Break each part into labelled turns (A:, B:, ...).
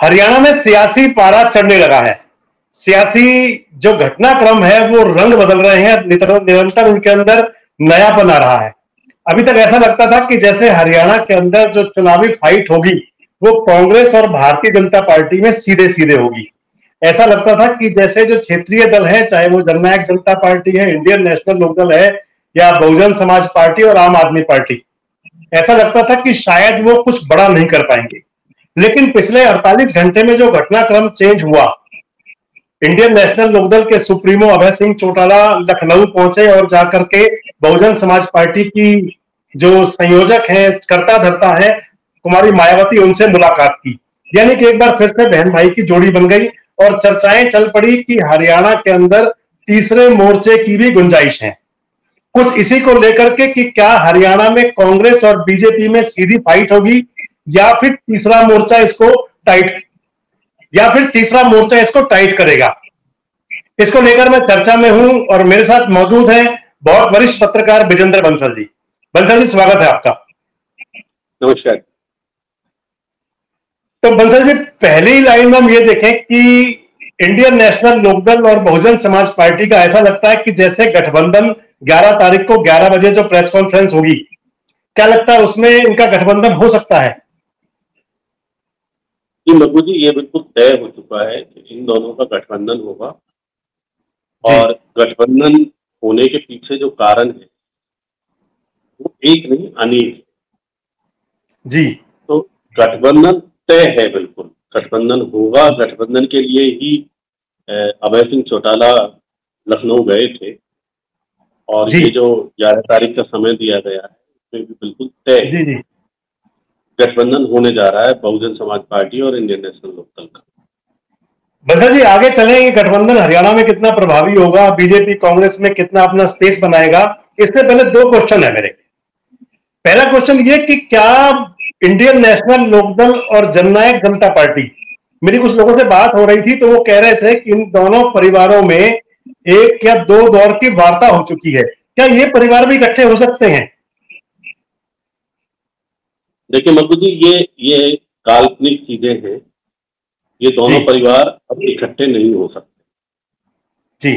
A: हरियाणा में सियासी पारा चढ़ने लगा है। सियासी जो घटनाक्रम है, वो रंग बदल रहे हैं निरंतर उनके अंदर नया बना रहा है। अभी तक ऐसा लगता था कि जैसे हरियाणा के अंदर जो चुनावी फाइट होगी, वो कांग्रेस और भारतीय जनता पार्टी में सीधे सीधे होगी। ऐसा लगता था कि जैसे जो क्षेत्रीय दल है, चाहे वो जननायक जनता पार्टी है, इंडियन नेशनल लोकदल है, या बहुजन समाज पार्टी और आम आदमी पार्टी, ऐसा लगता था कि शायद वो कुछ बड़ा नहीं कर पाएँगे। लेकिन पिछले 48 घंटे में जो घटनाक्रम चेंज हुआ इंडियन नेशनल लोकदल के सुप्रीमो अभय सिंह चौटाला लखनऊ पहुँचे और जाकर के बहुजन समाज पार्टी की जो संयोजक है, करता धरता है, कुमारी मायावती, उनसे मुलाकात की। यानी कि एक बार फिर से बहन भाई की जोड़ी बन गई और चर्चाएँ चल पड़ी कि हरियाणा के अंदर तीसरे मोर्चे की भी गुंजाइश है। कुछ इसी को लेकर के कि क्या हरियाणा में कांग्रेस और बीजेपी में सीधी फाइट होगी या फिर तीसरा मोर्चा इसको टाइट या फिर तीसरा मोर्चा इसको टाइट करेगा। इसको लेकर मैं चर्चा में हूँ और मेरे साथ मौजूद है बहुत वरिष्ठ पत्रकार विजेंद्र बंसल जी। बंसल जी स्वागत है आपका।
B: नमस्कार।
A: तो बंसल जी पहली लाइन में हम ये देखें कि इंडियन नेशनल लोकदल और बहुजन समाज पार्टी का ऐसा लगता है कि जैसे गठबंधन 11 तारीख को 11 बजे जो प्रेस कॉन्फ्रेंस होगी क्या लगता है उसमें इनका गठबंधन हो सकता है?
B: जी मधु जी ये बिल्कुल तय हो चुका है कि इन दोनों का गठबंधन होगा। और गठबंधन होने के पीछे जो कारण है वो एक नहीं अनेक
A: जी।
B: तो गठबंधन तय है बिल्कुल। गठबंधन होगा गठबंधन के लिए ही अभय सिंह चौटाला लखनऊ गए थे। और ये जो ग्यारह तारीख का समय दिया गया है उसमें भी बिल्कुल तय है। गठबंधन होने जा रहा है बहुजन समाज पार्टी और इंडियन नेशनल लोकदल का।
A: बंसा जी, आगे चलेंगे गठबंधन हरियाणा में कितना प्रभावी होगा, बीजेपी कांग्रेस में कितना अपना स्पेस बनाएगा, इससे पहले दो क्वेश्चन है मेरे। पहला क्वेश्चन ये कि क्या इंडियन नेशनल लोकदल और जननायक जनता पार्टी, मेरी कुछ लोगों से बात हो रही थी तो वो कह रहे थे कि इन दोनों परिवारों में एक या दो दौर की वार्ता हो चुकी है। क्या ये परिवार भी इकट्ठे हो सकते हैं?
B: देखिए मधु जी ये ये काल्पनिक चीज़ें हैं। ये दोनों परिवार अब इकट्ठे नहीं हो सकते।
A: जी।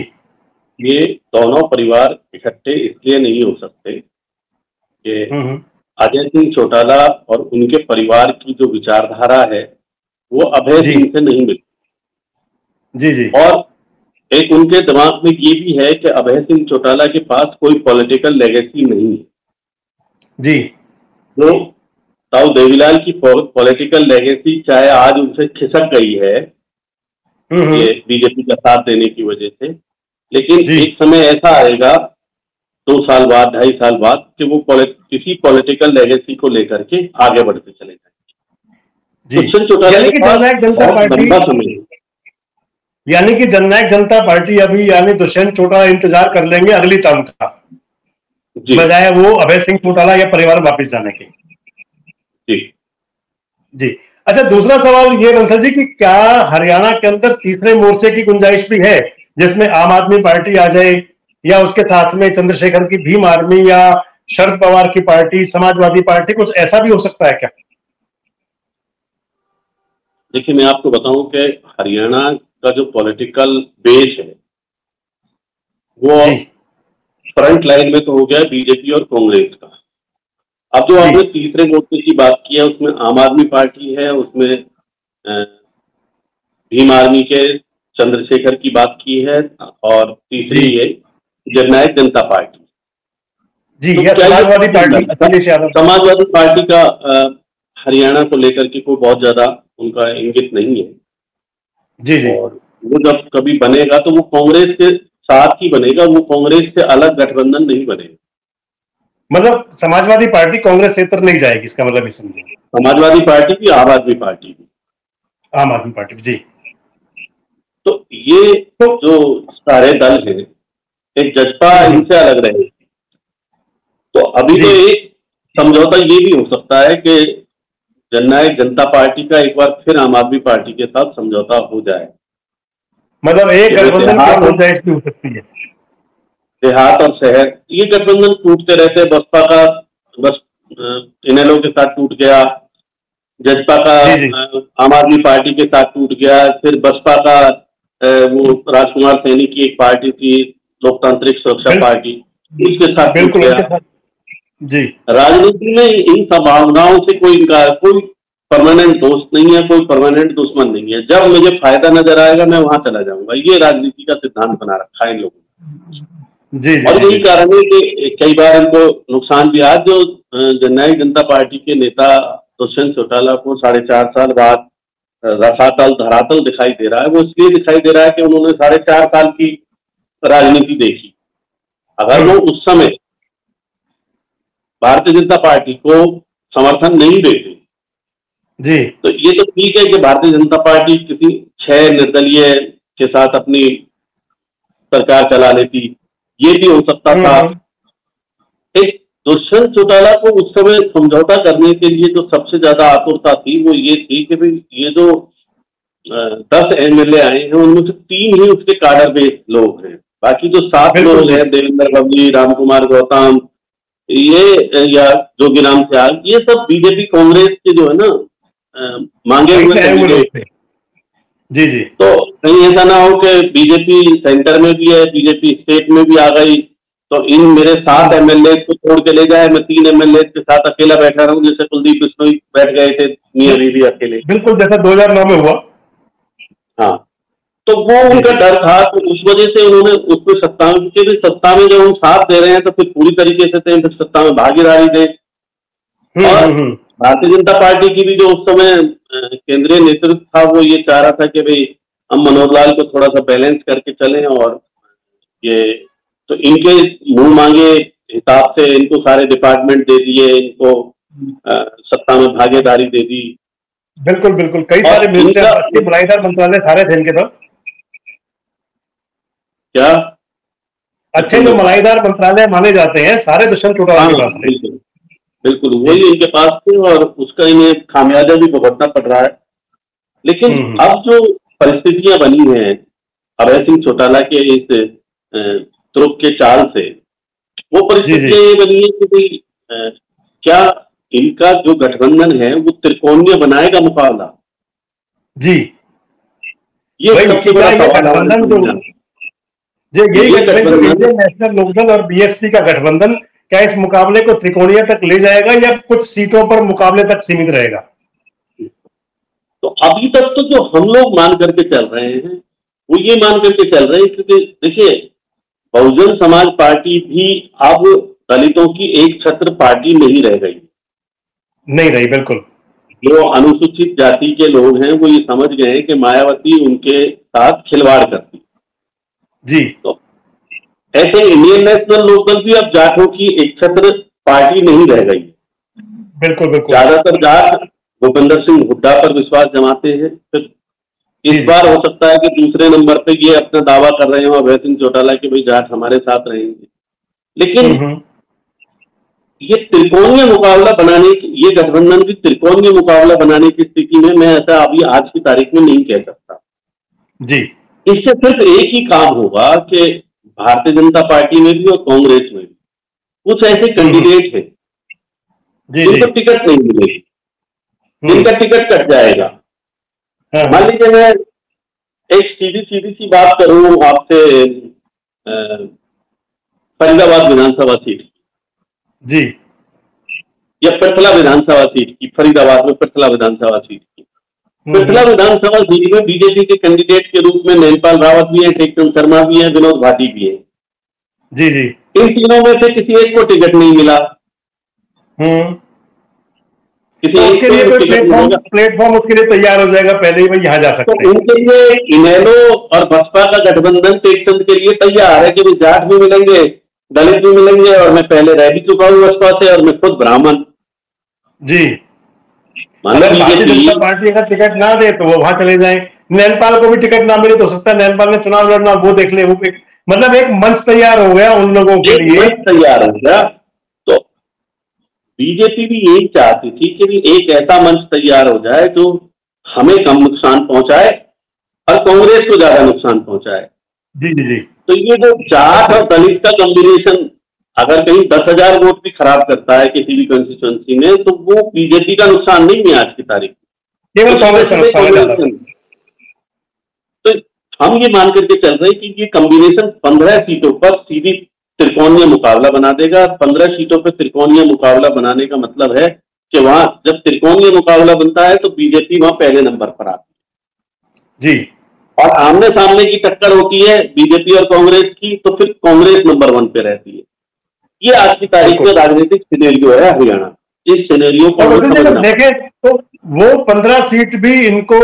B: ये दोनों परिवार इकट्ठे इसलिए नहीं हो सकते कि हम्म, हम्म। अजय सिंह चौटाला और उनके परिवार की जो विचारधारा है वो अभय सिंह से नहीं मिलती।
A: जी जी।
B: और एक उनके दिमाग में ये भी है कि अभय सिंह चौटाला के पास कोई पॉलिटिकल लेगेसी नहीं है।
A: जी।
B: जो ताऊ देवीलाल की पॉलिटिकल लेगेसी चाहे आज उनसे खिसक गई है हम्म, हम्म। ये बीजेपी का साथ देने की वजह से। लेकिन एक समय ऐसा आएगा दो साल बाद ढाई साल बाद कि वो किसी पॉलिटिकल लेगेसी को लेकर के आगे बढ़ते चले
A: जाएँगे यानी कि जननायक जनता पार्टी अभी यानी दुष्यंत चौटाला इंतज़ार कर लेंगे अगली टर्म का। बजाय वो अभय सिंह चौटाला या परिवार वापिस जाने के।
B: जी।
A: जी। अच्छा दूसरा सवाल ये बंसल जी कि क्या हरियाणा के अंदर तीसरे मोर्चे की गुंजाइश भी है जिसमें आम आदमी पार्टी आ जाए या उसके साथ में चंद्रशेखर की भीम आर्मी या शरद पवार की पार्टी समाजवादी पार्टी कुछ ऐसा भी हो सकता है क्या?
B: देखिए मैं आपको बताऊँ कि हरियाणा का जो पॉलिटिकल बेस है वो फ्रंट लाइन में तो हो गया बीजेपी और कांग्रेस का। अब जो आपने तीसरे मोर्चे की बात की है उसमें आम आदमी पार्टी है उसमें भीम आर्मी के चंद्रशेखर की बात की है और तीसरी है जननायक जनता पार्टी।
A: जी तो समाजवादी पार्टी
B: समाजवादी पार्टी का हरियाणा को लेकर के कोई बहुत ज़्यादा उनका इंगित नहीं है।
A: जी जी।
B: और वो जब कभी बनेगा तो वो कांग्रेस के साथ ही बनेगा वो कांग्रेस से अलग गठबंधन नहीं बनेगा।
A: मतलब समाजवादी पार्टी कांग्रेस क्षेत्र नहीं जाएगी इसका मतलब इस समझिए
B: समाजवादी पार्टी की आम आदमी पार्टी की?
A: आम आदमी पार्टी जी।
B: तो ये तो जो सारे दल है एक जज्बा इनसे अलग रहे। तो अभी तो एक समझौता ये भी हो सकता है कि जननायक जनता पार्टी का एक बार फिर आम आदमी पार्टी के साथ समझौता हो जाए।
A: मतलब एक गठबंधन हो सकती है।
B: देहात और शहर ये गठबंधन टूटते रहते बसपा का बस इनेलो के साथ टूट गया जजपा का आम आदमी पार्टी के साथ टूट गया फिर बसपा का वो राजकुमार सैनी की एक पार्टी थी लोकतांत्रिक सुरक्षा पार्टी उसके साथ टूट गया। जी। राजनीति में इन संभावनाओं से कोई इनकार कोई परमानेंट दोस्त नहीं है कोई परमानेंट दुश्मन नहीं है। जब मुझे फ़ायदा नज़र आएगा मैं वहाँ चला जाऊँगा। ये राजनीति का सिद्धांत बना रखा है इन लोगों ने। जी और यही कारण है कि कई बार इनको नुकसान भी आज जो जननायक जनता पार्टी के नेता दुष्यंत चौटाला को साढ़े चार साल बाद रसातल धरातल दिखाई दे रहा है वो इसलिए दिखाई दे रहा है कि उन्होंने साढ़े चार साल की राजनीति देखी। अगर वो उस समय भारतीय जनता पार्टी को समर्थन नहीं देते जी। तो ये तो ठीक है कि भारतीय जनता पार्टी किसी छह निर्दलीय के साथ अपनी सरकार चला लेती ये भी हो सकता था। हम्म। एक दुष्यंत चौटाला को उस समय समझौता करने के लिए जो सबसे ज़्यादा आतुरता थी वो ये थी कि भाई ये जो दस एमएलए आए हैं उनमें से तीन ही उसके काडर बेस्ड लोग हैं। बाकी जो सात लोग हैं देवेंद्र बबली राम कुमार गौतम ये या जोगी राम सियाल ये सब बीजेपी कांग्रेस के जो है ना मांगे हुए जी जी। तो कहीं ऐसा ना हो कि बीजेपी सेंटर में भी है बीजेपी स्टेट में भी आ गई तो इन मेरे सात एमएलए को छोड़ के ले जाए। मैं तीन एमएलए के साथ अकेला बैठा रहा हूँ जैसे कुलदीप बिश्नोई बैठ गए थे मियाँ बीबी अकेले।
A: बिल्कुल जैसा दो हज़ार नौ में हुआ।
B: हाँ। तो वो उनका डर था तो उस वजह से उन्होंने उसको सत्ता में क्योंकि सत्ता में जब हम साथ दे रहे हैं तो फिर पूरी तरीके से फिर सत्ता में भागीदारी दें। हम्म, और हम्म, हम्म। भारतीय जनता पार्टी की भी जो उस समय केंद्रीय नेतृत्व था वो ये चाह रहा था कि भाई हम मनोहर लाल को थोड़ा सा बैलेंस करके चलें और ये तो इनके मुँह मांगे हिसाब से इनको सारे डिपार्टमेंट दे दिए इनको सत्ता में भागीदारी दे दी।
A: बिल्कुल बिल्कुल। कई सारे मिनिस्टर मंत्रालय सारे थे इनके पास
B: क्या?
A: अच्छे जो मलाईदार मंत्रालय माने जाते हैं सारे दुष्यंत चौटाला के हाँ, पास थे।
B: बिल्कुल वही इनके पास थे और उसका इन्हें खामियाजा भी भुगतना पड़ रहा है। लेकिन हम्म, हम्म। अब जो परिस्थितियाँ बनी हैं अभय सिंह चौटाला के इस त्रुप के चाल से वो परिस्थितियाँ ये बनी है कि भाई क्या इनका जो गठबंधन है वो त्रिकोणीय बनाएगा मुकाबला?
A: जी। ये सबसे बड़ा गठबंधन जो यही नेशनल लोकदल और बीएसपी का गठबंधन। क्या इस मुकाबले को त्रिकोणीय तक ले जाएगा या कुछ सीटों पर मुकाबले तक सीमित रहेगा?
B: तो अभी तक तो जो हम लोग मान करके चल रहे हैं वो ये मान करके चल रहे हैं क्योंकि देखिए बहुजन समाज पार्टी भी अब दलितों की एक छत्र पार्टी नहीं रह गई।
A: नहीं रही बिल्कुल।
B: जो अनुसूचित जाति के लोग हैं वो ये समझ गए हैं कि मायावती उनके साथ खिलवाड़ करती।
A: जी।
B: तो ऐसे इंडियन नेशनल लोकल भी अब जाटों की एक छत्र पार्टी नहीं रह गई।
A: बिल्कुल बिल्कुल।
B: ज़्यादातर जाट भूपेंद्र सिंह हुड्डा पर विश्वास जमाते हैं। फिर इस बार हो सकता है कि दूसरे नंबर पे ये अपना दावा कर रहे हैं अभय सिंह चौटाला की भाई जाट हमारे साथ रहेंगे। लेकिन हम्म, हम्म। ये त्रिकोणीय मुकाबला बनाने की ये गठबंधन की त्रिकोणीय मुकाबला बनाने की स्थिति में मैं ऐसा अभी आज की तारीख में नहीं कह सकता।
A: जी।
B: इससे सिर्फ़ एक ही काम होगा कि भारतीय जनता पार्टी में भी और कांग्रेस में भी। कुछ ऐसे कैंडिडेट हैं। जिनको टिकट नहीं मिलेगी। हम्म। जिनका टिकट कट जाएगा। हाँ। मान लीजिए मैं एक सीधी सीधी सी बात करूँ आपसे फरीदाबाद विधानसभा सीट
A: जी।
B: या पृथला विधानसभा सीट की फरीदाबाद में पृथला विधानसभा सीट की पिछला विधानसभा सीट में बीजेपी के कैंडिडेट के रूप में नैनपाल रावत भी है टेकचंद शर्मा भी है विनोद भाटी भी है।
A: जी जी।
B: इन तीनों में से किसी एक को टिकट नहीं मिला।
A: हम्म। किसी तो एक लिए प्लेटफॉर्म प्लेटफॉर्म उसके लिए तैयार हो जाएगा पहले ही वही यहाँ जा सकते
B: तो उनके लिए इनेलो और बसपा का गठबंधन टेकचंद के लिए तैयार है कि भी जाट भी मिलेंगे दलित भी मिलेंगे और मैं पहले रह भी चुका हूँ बसपा से और मैं खुद ब्राह्मण।
A: जी। जनता पार्टी अगर टिकट ना दे तो वो वहाँ चले जाए। नैनपाल को भी टिकट ना मिले तो सकता है नैनपाल ने चुनाव लड़ना वो देख ले वो मतलब एक मंच तैयार हो गया उन लोगों के लिए।
B: तैयार हो गया तो बीजेपी भी यही चाहती थी कि एक ऐसा मंच तैयार हो जाए जो हमें कम नुकसान पहुँचाए और कांग्रेस को ज़्यादा नुकसान पहुँचाए।
A: जी जी जी।
B: तो ये जो जाट और दलित का कॉम्बिनेशन अगर कहीं दस हज़ार वोट भी खराब करता है किसी भी कंस्टिट्यूंसी में तो वो बीजेपी का नुकसान नहीं है आज की तारीख
A: केवल कांग्रेस
B: तो हम ये मान करके चल रहे हैं कि ये कॉम्बिनेशन पंद्रह सीटों पर सीधी त्रिकोणीय मुकाबला बना देगा। पंद्रह सीटों पर त्रिकोणीय मुकाबला बनाने का मतलब है कि वहाँ जब त्रिकोणीय मुकाबला बनता है तो बीजेपी वहाँ पहले नंबर पर आती
A: है। जी।
B: और आमने सामने की टक्कर होती है बीजेपी और कांग्रेस की तो फिर कांग्रेस नंबर वन पे रहती है। ये आज की तारीख में राजनीतिक सिनेरियो है हरियाणा। इस सिनेरियो
A: को देखें तो वो पंद्रह सीट भी इनको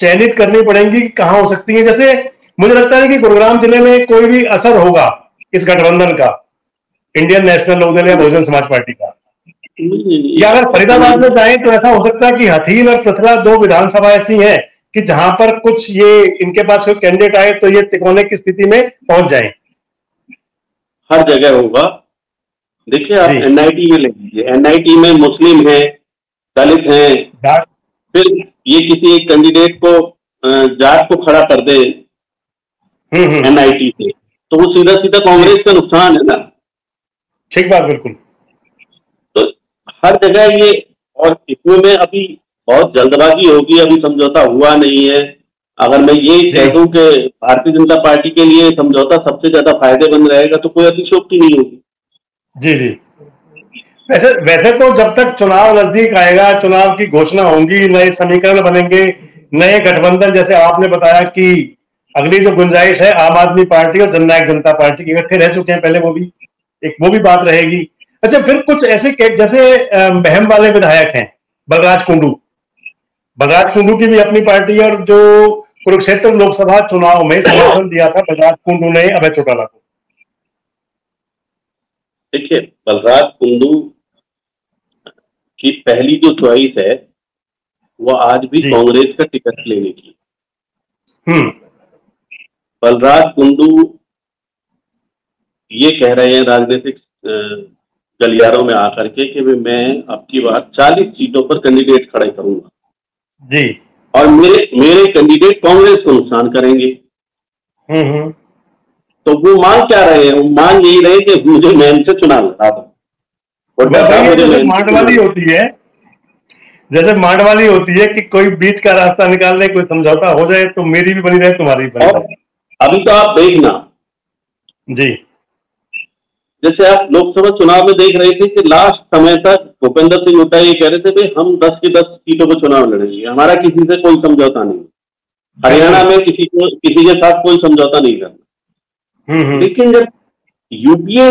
A: चयनित करनी पड़ेंगी कहाँ हो सकती है। जैसे मुझे लगता है कि गुरुग्राम ज़िले में कोई भी असर होगा इस गठबंधन का इंडियन नेशनल लोकदल या बहुजन समाज पार्टी का। या अगर फरीदाबाद में जाए तो ऐसा हो सकता है कि हथीन और पथरा दो विधानसभा ऐसी हैं कि जहाँ पर कुछ ये इनके पास कोई कैंडिडेट आए तो ये तिकोने की स्थिति में पहुँच जाए।
B: हर जगह होगा। देखिए आप एनआईटी में ले लीजिए। एनआईटी में मुस्लिम है दलित हैं फिर ये किसी एक कैंडिडेट को जाट को खड़ा कर दे एनआईटी हम्म, हम्म। से। तो वो सीधा सीधा कांग्रेस का नुकसान है ना?
A: ठीक बात बिल्कुल।
B: तो हर जगह ये और इसमें में अभी बहुत जल्दबाजी होगी अभी समझौता हुआ नहीं है। अगर मैं ये कह दूँ कि भारतीय जनता पार्टी के लिए समझौता सबसे ज़्यादा फ़ायदेमंद रहेगा तो कोई अतिशोक्ति नहीं होगी।
A: जी जी। वैसे वैसे तो जब तक चुनाव नज़दीक आएगा, चुनाव की घोषणा होंगी, नए समीकरण बनेंगे, नए गठबंधन, जैसे आपने बताया कि अगली जो गुंजाइश है, आम आदमी पार्टी और जननायक जनता पार्टी इकट्ठे रह चुके हैं पहले वो भी, एक वो भी बात रहेगी। अच्छा फिर कुछ ऐसे जैसे बहम वाले विधायक हैं, बलराज कुंडू। बलराज कुंडू की भी अपनी पार्टी और जो कुरुक्षेत्र लोकसभा चुनाव में समर्थन दिया था, बलराज कुंडू ने अभय चौटाला को।
B: देखिए बलराज कुंडू की पहली जो चॉइस है वो आज भी कांग्रेस का टिकट लेने की। हम्म। बलराज कुंडू ये कह रहे हैं राजनीतिक गलियारों में आकर के कि मैं अब की बार 40 सीटों पर कैंडिडेट खड़े करूँगा।
A: जी।
B: और मेरे मेरे कैंडिडेट कांग्रेस को नुकसान करेंगे।
A: हम्म, हम्म।
B: तो वो मांग क्या रहे हैं? वो मांग यही रहे कि मुझे मैन से चुनाव लड़ा दो।
A: और मांड वाली होती है जैसे मांड वाली होती है कि कोई बीच का रास्ता निकालने कोई समझौता हो जाए तो मेरी भी बनी रहे तुम्हारी भी बनी
B: अभी तो आप देखना।
A: जी।
B: जैसे आप लोकसभा चुनाव में देख रहे थे कि लास्ट समय तक भूपेंद्र सिंह हुड्डा ये कह रहे थे भाई हम दस की दस सीटों पर चुनाव लड़ेंगे। हमारा किसी से कोई समझौता नहीं हरियाणा में किसी को किसी के साथ कोई समझौता नहीं करना। लेकिन जब यूपीए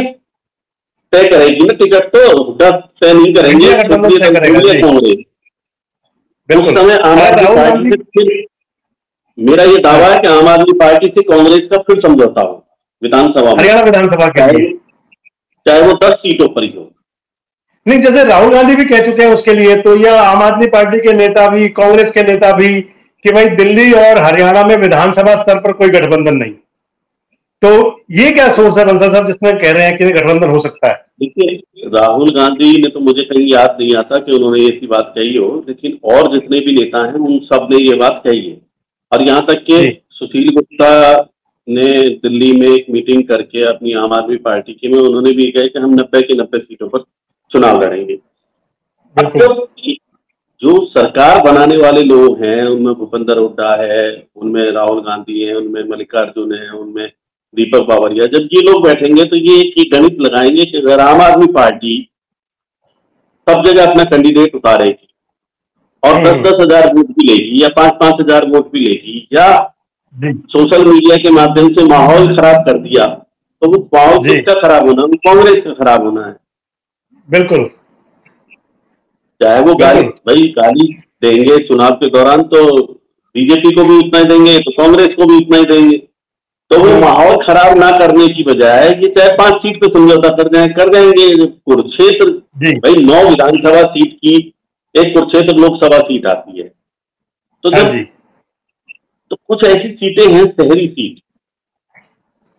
B: तय करेगी ना टिकट तो हुड्डा तय नहीं करेंगे कांग्रेस समय आम आदमी पार्टी से मेरा ये दावा है कि आम आदमी पार्टी से कांग्रेस का फिर समझौता हो विधानसभा
A: हरियाणा विधानसभा के
B: चाहे वो दस सीटों पर ही हो।
A: नहीं जैसे राहुल गांधी भी कह चुके हैं उसके लिए तो या आम आदमी पार्टी के नेता भी कांग्रेस के नेता भी कि भाई दिल्ली और हरियाणा में विधानसभा स्तर पर कोई गठबंधन नहीं। तो ये क्या सोच है बंसल साहब जिसमें कह रहे हैं कि गठबंधन हो सकता है?
B: देखिए राहुल गांधी ने तो मुझे कहीं याद नहीं आता कि उन्होंने ऐसी बात कही हो लेकिन और जितने भी नेता हैं उन सबने ये बात कही है। और यहाँ तक कि सुशील गुप्ता ने दिल्ली में एक मीटिंग करके अपनी आम आदमी पार्टी की में उन्होंने भी कहा कि हम नब्बे के नब्बे सीटों पर चुनाव लड़ेंगे। तो जो सरकार बनाने वाले लोग हैं उनमें भूपेंद्र हुड्डा है उनमें राहुल गांधी है उनमें मल्लिकार्जुन है उनमें दीपक बावरिया। जब ये लोग बैठेंगे तो ये एक गणित लगाएँगे कि अगर आम आदमी पार्टी सब जगह अपना कैंडिडेट उतारेगी और दस हम्म। दस हज़ार वोट भी लेगी या पाँच पाँच हज़ार वोट भी लेगी या सोशल मीडिया के माध्यम से माहौल खराब कर दिया तो वो माहौल किसका खराब होना? वो कांग्रेस का खराब होना है।
A: बिल्कुल।
B: चाहे वो गाली भाई गाली देंगे चुनाव के दौरान तो बीजेपी को भी उतना ही देंगे तो कांग्रेस को भी उतना ही देंगे। तो वो माहौल खराब ना करने की बजाय ये चाहे पाँच सीट पे समझौता कर जाए कर देंगे कुरुक्षेत्र। भाई नौ विधानसभा सीट की एक कुरुक्षेत्र लोकसभा सीट आती है। तो जब हाँ तो कुछ ऐसी सीटें हैं शहरी सीट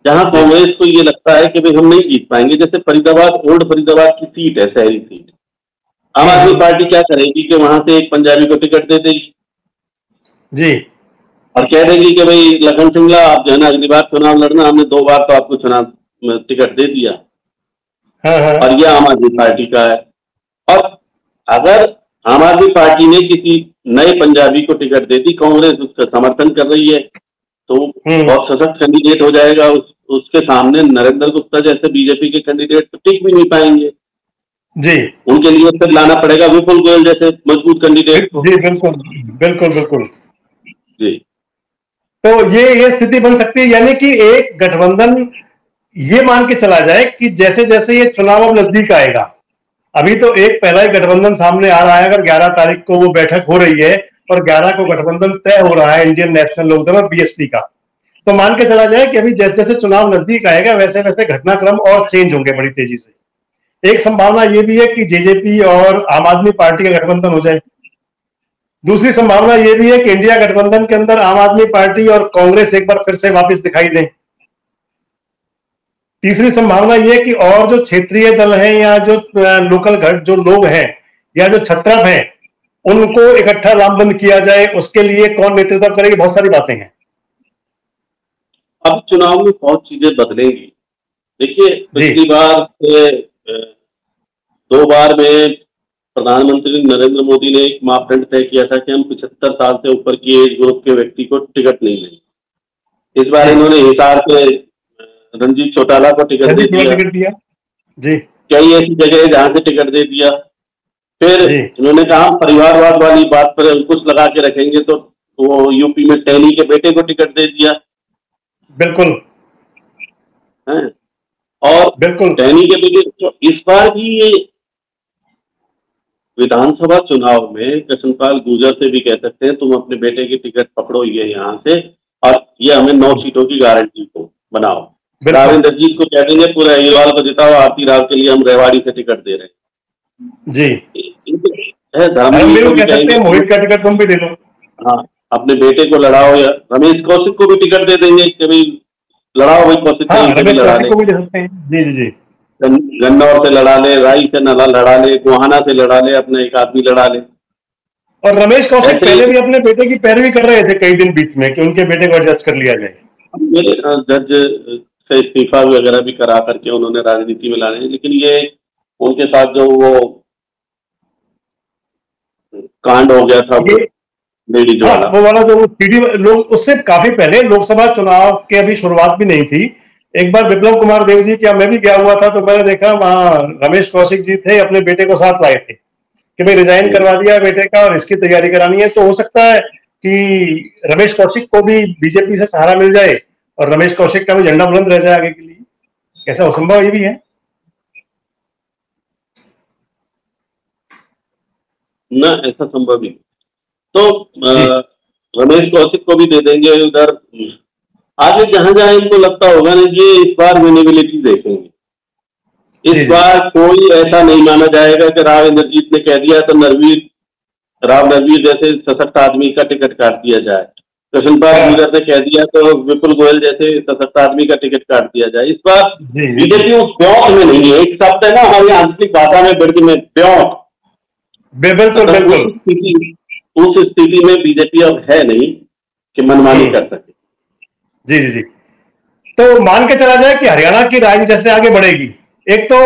B: जहाँ कांग्रेस को ये लगता है कि भाई हम नहीं जीत पाएँगे। जैसे फरीदाबाद ओल्ड फरीदाबाद की सीट है शहरी सीट। आम आदमी पार्टी क्या करेगी कि वहाँ से एक पंजाबी को टिकट दे देगी?
A: जी।
B: और कह देगी कि भाई लखन सिंगला आप जो है ना अगली बार चुनाव लड़ना हमने दो बार तो आपको चुनाव टिकट दे दिया। हाँ, हाँ। और यह आम आदमी पार्टी का है। और अगर आम आदमी पार्टी ने किसी नए पंजाबी को टिकट दे दी कांग्रेस उसका समर्थन कर रही है तो हम्म। बहुत सशक्त कैंडिडेट हो जाएगा। उस, उसके सामने नरेंद्र गुप्ता जैसे बीजेपी के कैंडिडेट तो टिक भी नहीं पाएँगे।
A: जी।
B: उनके लिए फिर लाना पड़ेगा विपुल गोयल जैसे मज़बूत कैंडिडेट
A: जी बिल्कुल बिल्कुल बिल्कुल।
B: जी।
A: तो ये ये स्थिति बन सकती है, यानी कि एक गठबंधन ये मान के चला जाए कि जैसे जैसे ये चुनाव अब नज़दीक आएगा, अभी तो एक पहला ही गठबंधन सामने आ रहा है, अगर 11 तारीख को वो बैठक हो रही है और 11 को गठबंधन तय हो रहा है इंडियन नेशनल लोकदल और बीएसपी का तो मान के चला जाए कि अभी जैसे जैसे चुनाव नज़दीक आएगा, वैसे वैसे घटनाक्रम और चेंज होंगे बड़ी तेज़ी से। एक संभावना ये भी है कि जेजेपी और आम आदमी पार्टी का गठबंधन हो जाए। दूसरी संभावना यह भी है कि इंडिया गठबंधन के अंदर आम आदमी पार्टी और कांग्रेस एक बार फिर से वापस दिखाई दें। तीसरी संभावना यह कि और जो क्षेत्रीय दल हैं या जो लोकल घट जो लोग हैं या जो छत्रप हैं उनको इकट्ठा लामबंद किया जाए उसके लिए कौन नेतृत्व करेगी? बहुत सारी बातें हैं।
B: अब चुनाव में बहुत चीज़ें बदलेंगी। देखिए पिछली बार दो बार में प्रधानमंत्री नरेंद्र मोदी ने एक मापदंड तय किया था कि हम पिछहत्तर साल से ऊपर की एज ग्रुप के व्यक्ति को टिकट नहीं लेंगे। इस बार इन्होंने हिसार से रंजीत चौटाला को टिकट दे दिया।
A: जी।
B: कई ऐसी जगह है जहाँ से टिकट दे दिया। फिर इन्होंने कहा परिवारवाद वाली बात पर अंकुश लगा के रखेंगे तो वो यूपी में टैनी के बेटे को टिकट दे दिया।
A: बिल्कुल।
B: है? और
A: बिल्कुल।
B: टैनी के बेटे तो इस बार भी ये विधानसभा चुनाव में कृष्णपाल गुजर से भी कह सकते हैं तुम अपने बेटे की टिकट पकड़ो ये यहाँ से और ये हमें नौ सीटों की गारंटी को बनाओ। राविंदर जीत को कह देंगे पूरे अहिरवाल को जिताओ आरती राव के लिए हम रेवाड़ी से टिकट दे रहे हैं।
A: जी। मोहित का टिकट तुम भी दे दो।
B: हाँ अपने बेटे को लड़ाओ या रमेश कौशिक को भी टिकट दे देंगे कि भाई लड़ाओ भाई कौशिक हाँ,
A: को भी दे सकते हैं। जी जी जी।
B: गन्नौर से लड़ा ले राई से नला लड़ा ले गोहाना से लड़ा ले अपने एक आदमी लड़ा ले।
A: और रमेश कौशिक पहले भी अपने बेटे की पैरवी कर रहे थे कई दिन बीच में कि उनके बेटे को एडजस्ट कर लिया जाए।
B: मेरे जज से इस्तीफा वगैरह भी करा करके उन्होंने राजनीति में लाने लेकिन ये उनके साथ जो वो कांड हो गया था
A: हाँ, वो वाला जो सीडी लोग उससे काफ़ी पहले लोकसभा चुनाव के अभी शुरुआत भी नहीं थी एक बार विप्लव कुमार देव जी क्या मैं भी गया हुआ था तो मैंने देखा वहाँ रमेश कौशिक जी थे अपने बेटे को साथ लाए थे कि भाई रिजाइन करवा दिया बेटे का और इसकी तैयारी करानी है। तो हो सकता है कि रमेश कौशिक को भी बीजेपी से सहारा मिल जाए और रमेश कौशिक का भी झंडा बुलंद रह जाए आगे के लिए। ऐसा असंभव ये भी है?
B: ना ऐसा संभव ही तो रमेश कौशिक को भी दे देंगे उधर आगे जहाँ जहाँ इनको लगता होगा ना ये इस बार विनेबिलिटी देखेंगे। इस बार कोई ऐसा नहीं माना जाएगा कि राव इंद्रजीत ने कह दिया तो नरवीर राव नरवीर जैसे सशक्त आदमी का टिकट काट दिया जाए। कृष्णपाल मीरर ने कह दिया तो विपुल गोयल जैसे सशक्त आदमी का टिकट काट दिया जाए। इस बार बीजेपी उस ब्योक में नहीं है। एक शब्द है ना हमारी आंतरिक भाषा में बिल्कुल में ब्योक।
A: बिल्कुल बिल्कुल।
B: उस स्थिति में बीजेपी अब है नहीं कि मनमानी कर सके।
A: जी जी जी। तो मान के चला जाए कि हरियाणा की राय जैसे आगे बढ़ेगी। एक तो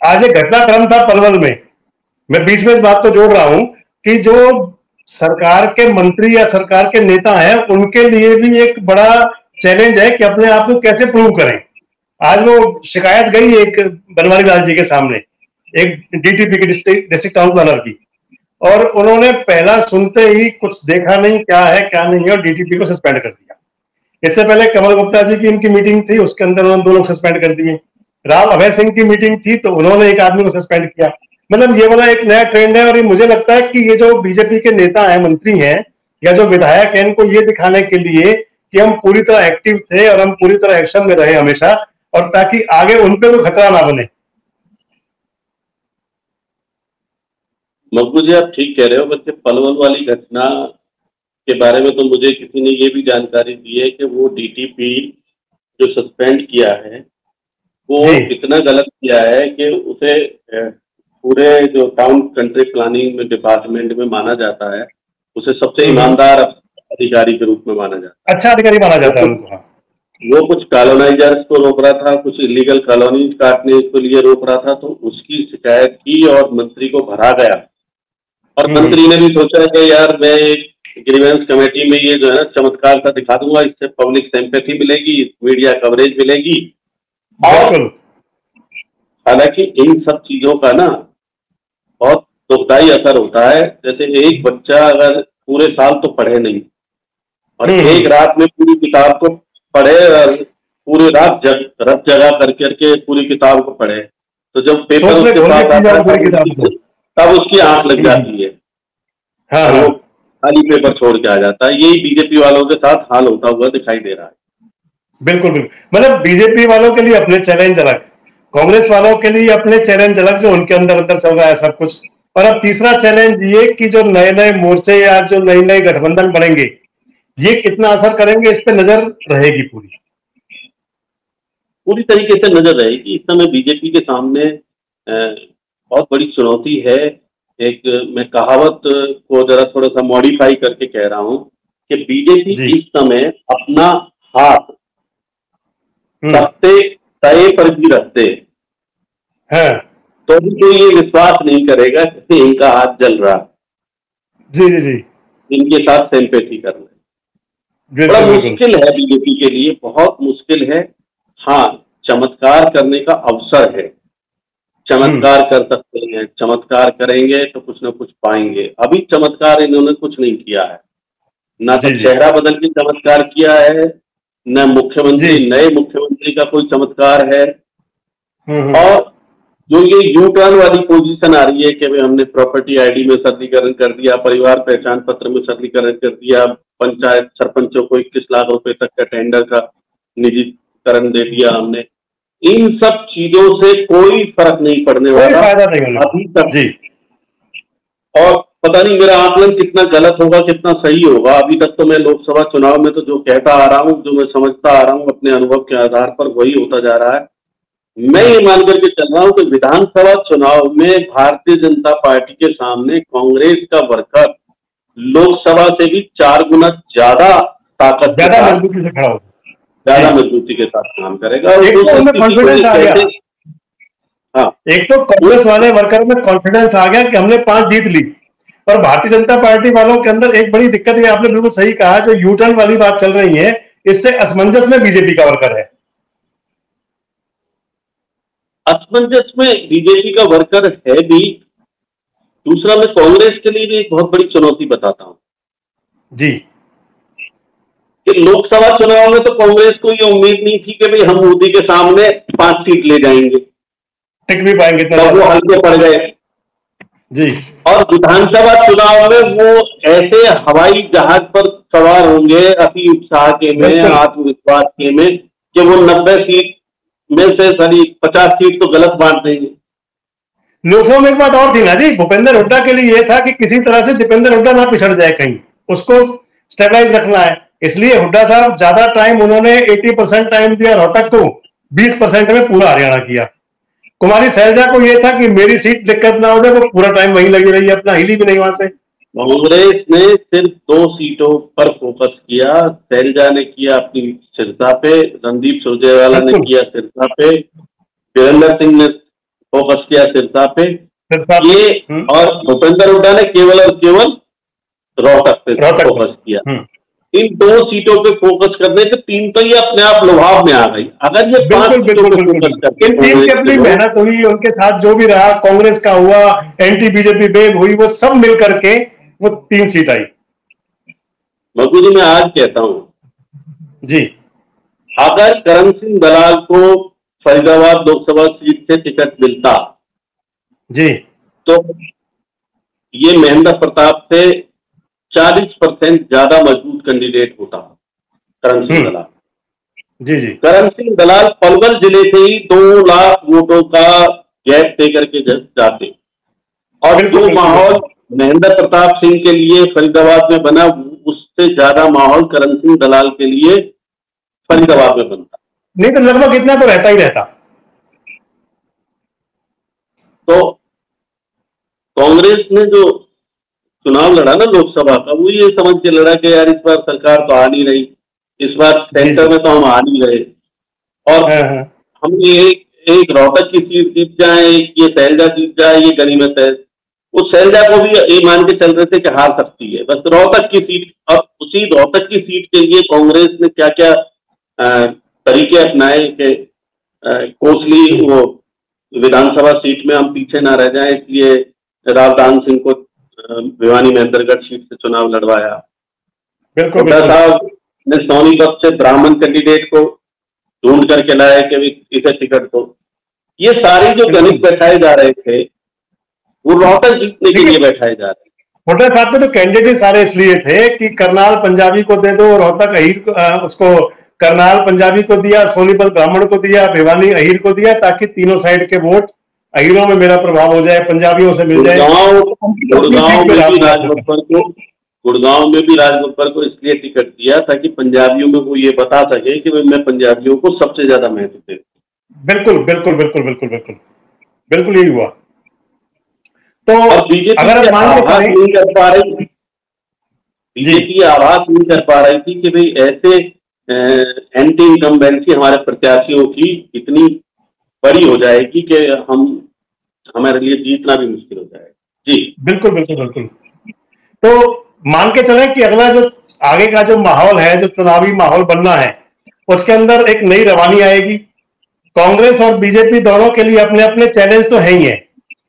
A: आज एक घटनाक्रम था पलवल में। मैं बीच में इस बात को जोड़ रहा हूँ कि जो सरकार के मंत्री या सरकार के नेता हैं, उनके लिए भी एक बड़ा चैलेंज है कि अपने आप को कैसे प्रूव करें। आज वो शिकायत गई एक बनवारी लाल जी के सामने, एक डीटीपी की डिस्ट्रिक्ट टाउन प्लानर की। और उन्होंने पहला सुनते ही कुछ देखा नहीं क्या है, क्या नहीं है, और डीटीपी को सस्पेंड कर दिया। इससे पहले कमल गुप्ता जी की इनकी मीटिंग थी, उसके अंदर उन्होंने दो लोग सस्पेंड कर दिए। राम अभय सिंह की मीटिंग थी तो उन्होंने एक आदमी को सस्पेंड किया। मतलब ये वाला एक नया ट्रेंड है और ये मुझे लगता है कि ये जो बीजेपी के नेता हैं, मंत्री हैं, या जो विधायक हैं, इनको ये दिखाने के लिए कि हम पूरी तरह एक्टिव थे और हम पूरी तरह एक्शन में रहे हमेशा, और ताकि आगे उन पर कोई खतरा ना बने।
B: मकबूल जी आप ठीक कह रहे हो बच्चे पलवल वाली घटना के बारे में तो मुझे किसी ने ये भी जानकारी दी है कि वो डीटीपी जो सस्पेंड किया है वो इतना गलत किया है कि उसे पूरे जो टाउन कंट्री प्लानिंग में डिपार्टमेंट में माना जाता है उसे सबसे हम्म। ईमानदार अधिकारी के रूप में माना जाता
A: है अच्छा अधिकारी माना जाता है हाँ।
B: वो कुछ कॉलोनाइजर्स को रोक रहा था कुछ इलीगल कॉलोनीज काटने के लिए रोक रहा था तो उसकी शिकायत की और मंत्री को भरा गया और हम्म। मंत्री ने भी सोचा कि यार मैं एक ग्रीवेंस कमेटी में ये जो है चमत्कार का दिखा दूँगा इससे पब्लिक सेम्पैथी मिलेगी मीडिया कवरेज मिलेगी। और हालाँकि इन सब चीज़ों का ना बहुत दुखदायी असर होता है। जैसे एक बच्चा अगर पूरे साल तो पढ़े नहीं और हम्म। एक रात में पूरी किताब को पढ़े और पूरी रात जग रत जगा कर करके पूरी किताब को पढ़े तो जब पेपर तो उसके पास आता है तब उसकी आँख लग जाती है। हाँ, हाँ। खाली पेपर छोड़ के आ जाता है। यही बीजेपी वालों के साथ हाल होता हुआ दिखाई दे रहा है।
A: बिल्कुल बिल्कुल। मतलब बीजेपी वालों के लिए अपने चैलेंज अलग कांग्रेस वालों के लिए अपने चैलेंज अलग जो उनके अंदर अंदर चल रहा है सब कुछ। और अब तीसरा चैलेंज ये कि जो नए नए मोर्चे या जो नए नए गठबंधन बनेंगे ये कितना असर करेंगे इस पर नज़र रहेगी पूरी।
B: पूरी तरीके से नज़र रहेगी। इस समय बीजेपी के सामने बहुत बड़ी चुनौती है एक मैं कहावत को जरा थोड़ा सा मॉडिफाई करके कह रहा हूँ कि बीजेपी इस समय अपना हाथ रखते हम्म। तय पर भी रखते।
A: हैं।
B: तो भी कोई ये विश्वास नहीं करेगा कि इनका हाथ जल रहा
A: जी जी जी।
B: इनके साथ सिंपेथी करना बड़ा मुश्किल है बीजेपी के लिए बहुत मुश्किल है। हाँ चमत्कार करने का अवसर है। चमत्कार कर सकते हैं चमत्कार करेंगे तो कुछ ना कुछ पाएँगे। अभी चमत्कार इन्होंने कुछ नहीं किया है। ना तो चेहरा बदल के चमत्कार किया है न मुख्यमंत्री नए मुख्यमंत्री का कोई चमत्कार है। हम्म, हम्म। और जो ये यू टर्न वाली पोजीशन आ रही है कि भाई हमने प्रॉपर्टी आईडी में सरलीकरण कर दिया परिवार पहचान पत्र में सरलीकरण कर दिया पंचायत सरपंचों को इक्कीस लाख रुपए तक का टेंडर का निजीकरण दे दिया हमने। इन सब चीज़ों से कोई फ़र्क नहीं पड़ने वाला। फ़ायदा नहीं अभी तक। जी। और पता नहीं मेरा आकलन कितना गलत होगा कितना सही होगा। अभी तक तो मैं लोकसभा चुनाव में तो जो कहता आ रहा हूँ जो मैं समझता आ रहा हूँ अपने अनुभव के आधार पर वही होता जा रहा है। मैं ये मान करके चल रहा हूँ कि विधानसभा चुनाव में भारतीय जनता पार्टी के सामने कांग्रेस का वर्कर लोकसभा से भी चार गुना ज़्यादा ताकत
A: ज़्यादा मजबूती से खड़ा होगा।
B: ज़्यादा मजबूती के साथ काम करेगा
A: एक तो उनमें कॉन्फिडेंस आ गया। हाँ। एक तो कांग्रेस वाले वर्कर में कॉन्फिडेंस आ गया कि हमने पाँच जीत ली। पर भारतीय जनता पार्टी वालों के अंदर एक बड़ी दिक्कत है आपने बिल्कुल सही कहा जो यूटर्न वाली बात चल रही है इससे असमंजस में बीजेपी का वर्कर है।
B: असमंजस में बीजेपी का वर्कर है भी। दूसरा मैं कांग्रेस के लिए भी एक बहुत बड़ी चुनौती बताता हूँ।
A: जी।
B: कि लोकसभा चुनाव में तो कांग्रेस को ये उम्मीद नहीं थी कि भाई हम मोदी के सामने पाँच सीट ले जाएँगे।
A: टिक भी पाएँगे
B: वो हल्के पड़ गए।
A: जी।
B: और विधानसभा चुनाव में वो ऐसे हवाई जहाज़ पर सवार होंगे अति उत्साह के में आत्मविश्वास के में कि वो नब्बे सीट में से सारी पचास सीट तो गलत बांट देंगे।
A: लोकसभा में एक बात और थी ना जी भूपेंद्र हुड्डा के लिए यह था कि किसी तरह से दीपेंद्र हुड्डा ना पिछड़ जाए कहीं। उसको स्टेबलाइज रखना है। इसलिए हुड्डा साहब ज़्यादा टाइम उन्होंने 80 परसेंट टाइम दिया रोहतक को 20 परसेंट में पूरा हरियाणा किया। कुमारी शैलजा को यह था कि मेरी सीट दिक्कत ना हो जाए वो पूरा टाइम वहीं लगी रही अपना हिली भी नहीं वहाँ से।
B: कांग्रेस ने सिर्फ़ दो सीटों पर फोकस किया शैलजा ने किया अपनी सिरसा पे रणदीप सुरजेवाला ने किया सिरसा पे वीरेंद्र सिंह ने फोकस किया सिरसा पे। ये हम्म। और भूपेंद्र हुड्डा ने केवल और केवल रोहतक पे फोकस किया। हम्म। इन दो सीटों पे फोकस करने से टीम तो ये अपने आप लुभाव में आ गई। अगर ये
A: बिल्कुल बिल्कुल टीम की अपनी मेहनत हुई उनके साथ जो भी रहा कांग्रेस का हुआ एंटी बीजेपी बेग हुई वो सब मिल करके वो तीन सीट आई।
B: मधु जी मैं आज कहता हूँ।
A: जी।
B: अगर करण सिंह दलाल को फरीदाबाद लोकसभा सीट से टिकट मिलता
A: जी।
B: तो ये महेंद्र प्रताप से चालीस परसेंट ज़्यादा मज़बूत कैंडिडेट होता करण सिंह हम्म। दलाल।
A: जी जी।
B: करण सिंह दलाल पलवल ज़िले से ही दो लाख वोटों का गैप दे करके जाते। और जो माहौल महेंद्र प्रताप सिंह के लिए फरीदाबाद में बना उससे ज़्यादा माहौल करण सिंह दलाल के लिए फरीदाबाद में बनता।
A: नहीं तो लगभग इतना तो रहता ही रहता।
B: तो कांग्रेस ने जो चुनाव लड़ा ना लोकसभा का वो ये समझ के लड़ा कि यार इस बार सरकार तो आ नहीं रही। इस बार सेंटर में तो हम आ नहीं रहे। और हाँ, हाँ। हम ये एक रोहतक की सीट जीत जाए ये सैलजा जीत जाए ये गनीमत है उस सैलजा को भी ये मान के चल रहे थे कि हार सकती है। बस रोहतक की सीट अब उसी रोहतक की सीट के लिए कांग्रेस ने क्या क्या तरीके अपनाए कि कोसली वो विधानसभा सीट में हम पीछे ना रह जाए इसलिए रावदान सिंह को भिवानी महेंद्रगढ़ सीट से चुनाव लड़वाया। बिल्कुल साहब ने सोनीपत से ब्राह्मण कैंडिडेट को ढूंढ करके लाया कि इसे टिकट दो। ये सारी जो गणित बैठाए जा रहे थे वो रोहतक जीतने के लिए बैठाए जा रहे
A: होटल साहब में तो कैंडिडेट सारे इसलिए थे कि करनाल पंजाबी को दे दो रोहतक अहिर उसको करनाल पंजाबी को दिया सोनीपत ब्राह्मण को दिया भिवानी अहिर को दिया ताकि तीनों साइड के वोट अहीरों में मेरा प्रभाव हो जाए पंजाबियों से मिल जाए।
B: गुड़गांव में भी राजगोपाल को इसलिए टिकट दिया ताकि पंजाबियों में वो ये बता सके कि मैं पंजाबियों को सबसे ज़्यादा महत्व दे
A: बिल्कुल बिल्कुल बिल्कुल बिल्कुल बिल्कुल। बिल्कुल यही हुआ।
B: तो अगर आवाज़ नहीं कर पा रही बीजेपी आवाज़ नहीं कर पा रही थी कि भाई ऐसे एंटी इनकम्बेंसी हमारे प्रत्याशियों की इतनी बड़ी हो जाएगी कि हम, हमारे लिए जीतना भी मुश्किल हो जाएगा। जी।
A: बिल्कुल बिल्कुल बिल्कुल। तो मान के चले कि अगला जो, आगे का जो माहौल है, जो चुनावी माहौल बनना है, उसके अंदर एक नई रवानी आएगी। कांग्रेस और बीजेपी दोनों के लिए अपने अपने चैलेंज तो है ही है।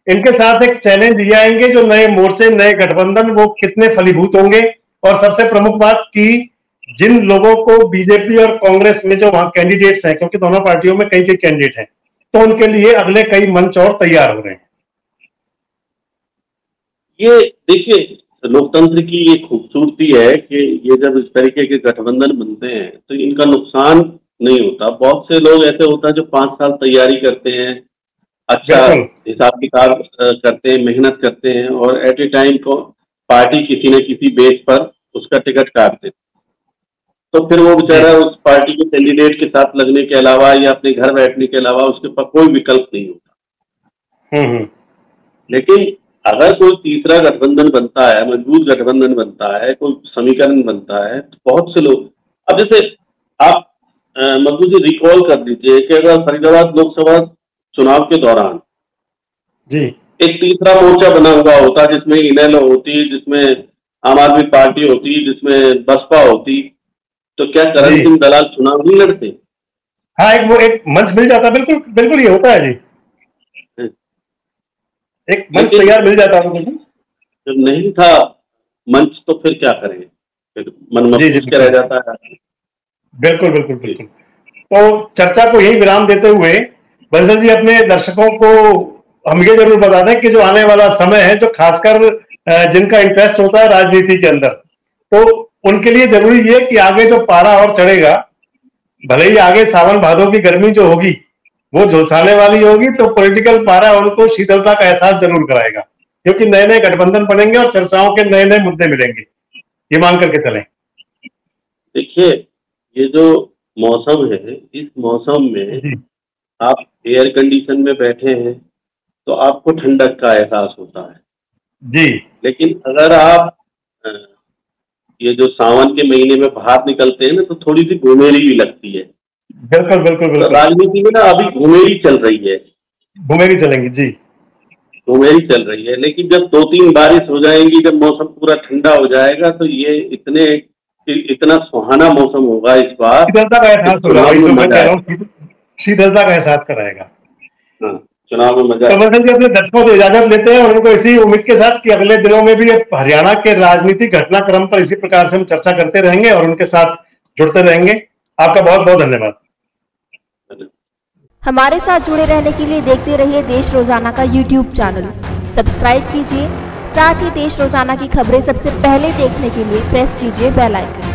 A: इनके साथ एक चैलेंज ये आएँगे, जो नए मोर्चे, नए गठबंधन, वो कितने फलीभूत होंगे। और सबसे प्रमुख बात की जिन लोगों को बीजेपी और कांग्रेस में जो वहाँ कैंडिडेट्स हैं, क्योंकि दोनों पार्टियों में कई कई कैंडिडेट हैं तो उनके लिए अगले कई मंच और तैयार हो रहे हैं।
B: ये देखिए लोकतंत्र की ये खूबसूरती है कि ये जब इस तरीके के गठबंधन बनते हैं तो इनका नुकसान नहीं होता। बहुत से लोग ऐसे होता है जो पाँच साल तैयारी करते हैं अच्छा हिसाब किताब करते हैं मेहनत करते हैं और एट ए टाइम को पार्टी किसी न किसी बेस पर उसका टिकट काटते तो फिर वो बेचारा उस पार्टी के कैंडिडेट के साथ लगने के अलावा या अपने घर बैठने के अलावा उसके पास कोई विकल्प नहीं होता। हम्म, हम्म। लेकिन अगर कोई तीसरा गठबंधन बनता है मज़बूत गठबंधन बनता है कोई समीकरण बनता है तो बहुत से लोग अब जैसे आप मज़बूत जी रिकॉल कर दीजिए कि अगर फरीदाबाद लोकसभा चुनाव के दौरान जी। एक तीसरा मोर्चा बना हुआ होता जिसमें इनेलो होती जिसमें आम आदमी पार्टी होती जिसमें बसपा होती तो क्या करण सिंह दलाल चुनाव नहीं लड़ते?
A: हाँ एक वो एक मंच मिल जाता बिल्कुल बिल्कुल ये होता है जी। एक मंच तैयार मिल जाता है
B: जब नहीं था मंच तो फिर क्या करें फिर मन में रह जाता है।
A: बिल्कुल बिल्कुल बिल्कुल। तो चर्चा को यही विराम देते हुए बंसल जी अपने दर्शकों को हम ये ज़रूर बता दें कि जो आने वाला समय है जो खासकर जिनका इंटरेस्ट होता है राजनीति के अंदर तो उनके लिए ज़रूरी ये कि आगे जो पारा और चढ़ेगा भले ही आगे सावन भादों की गर्मी जो होगी वो झोसाने वाली होगी तो पॉलिटिकल पारा उनको शीतलता का एहसास ज़रूर कराएगा। क्योंकि नए नए गठबंधन बनेंगे और चर्चाओं के नए नए मुद्दे मिलेंगे। ये मान करके चले।
B: देखिए ये जो मौसम है इस मौसम में आप एयर कंडीशन में बैठे हैं तो आपको ठंडक का एहसास होता है।
A: जी।
B: लेकिन अगर आप ये जो सावन के महीने में बाहर निकलते हैं ना तो थोड़ी सी घुमेरी भी लगती है।
A: बिल्कुल बिल्कुल बिल्कुल। तो
B: राजनीति में ना अभी घुमेरी चल रही है।
A: घुमेरी चलेंगी जी।
B: घुमेरी चल रही है लेकिन जब दो तीन बारिश हो जाएँगी जब मौसम पूरा ठंडा हो जाएगा तो ये इतने इतना सुहाना मौसम होगा इस बार।
A: शीतलता का एहसास शीतलता का एहसास कराएगा।
B: हाँ, चुनाव में मज़ा
A: कमल जी अपने दर्शकों को इजाज़त लेते हैं और उनको इसी उम्मीद के साथ कि अगले दिनों में भी हरियाणा के राजनीतिक घटनाक्रम पर इसी प्रकार से हम चर्चा करते रहेंगे और उनके साथ जुड़ते रहेंगे। आपका बहुत बहुत धन्यवाद।
C: हमारे साथ जुड़े रहने के लिए देखते रहिए देश रोज़ाना का यूट्यूब चैनल सब्सक्राइब कीजिए। साथ ही देश रोज़ाना की खबरें सबसे पहले देखने के लिए प्रेस कीजिए बेल आइकन